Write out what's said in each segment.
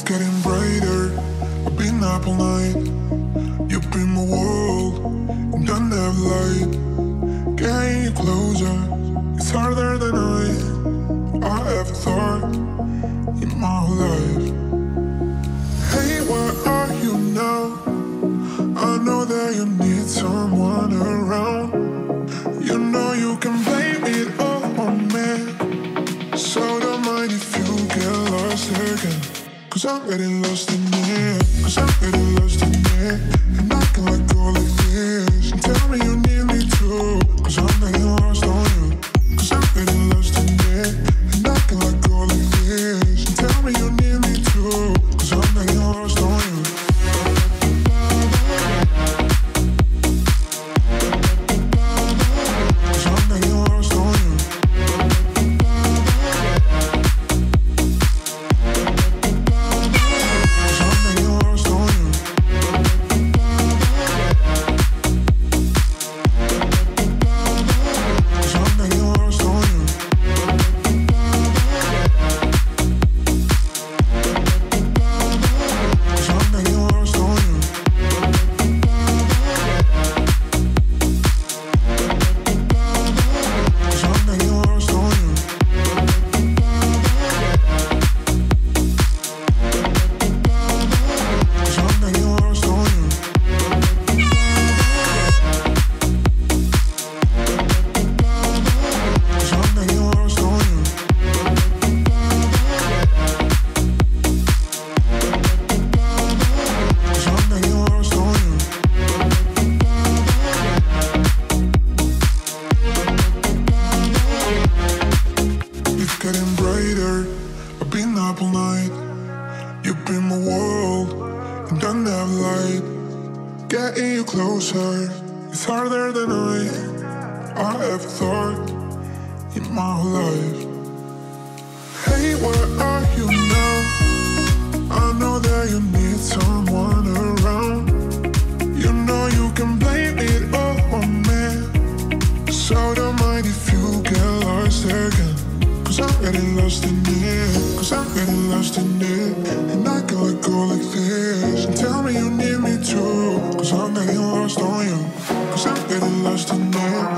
It's getting brighter. I've been up all night. You've been my world. You don't have light. Getting closer. It's harder than I I ever thought in my life. Getting lost in getting you closer. It's harder than I, I ever thought in my life. Hey, where are you now? I know that you need someone around. You know you can blame it all on me. So don't mind if you get lost again. Cause I'm getting lost in it. Cause I'm getting lost in it. I'm getting lost on you. Cause I've been lost tonight.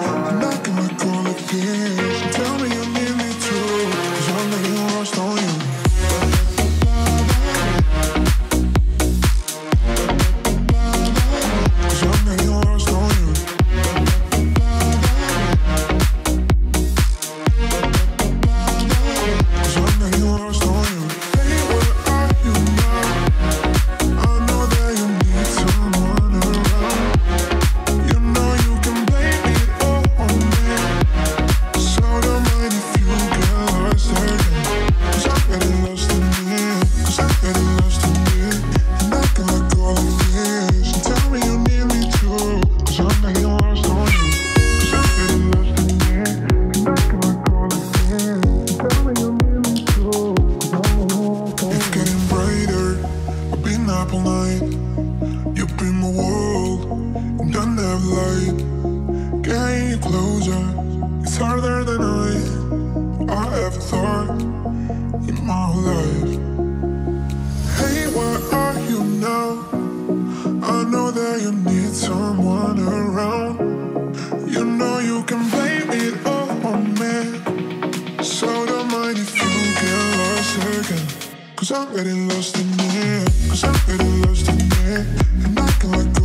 Cause I'm getting lost in there. Cause I'm getting lost in there. And I can like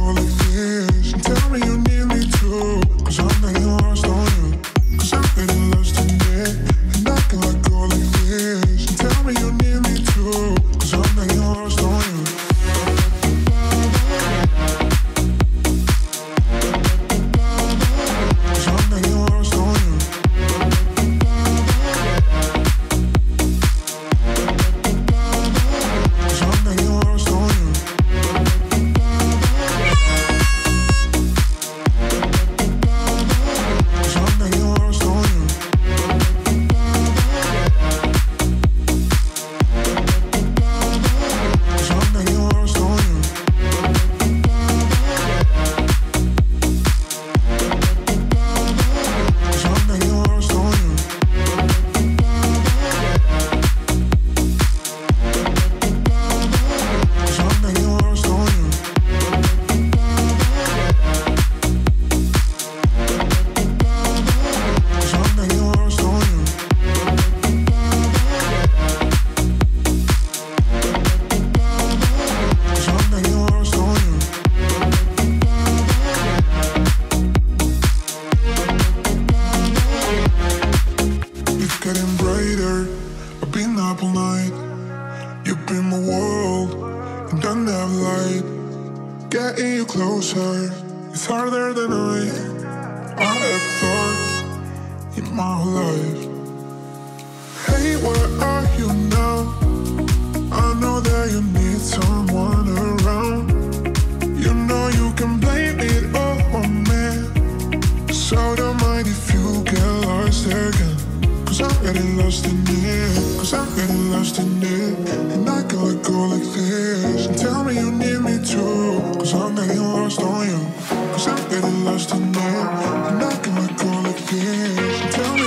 getting you closer. It's harder than I, I have thought in my life. getting lost in it, cause I'm getting lost in it. And I can let go like this. And tell me you need me too, cause I'm getting lost on you. Cause I'm getting lost in it. And I can let go like this. And tell me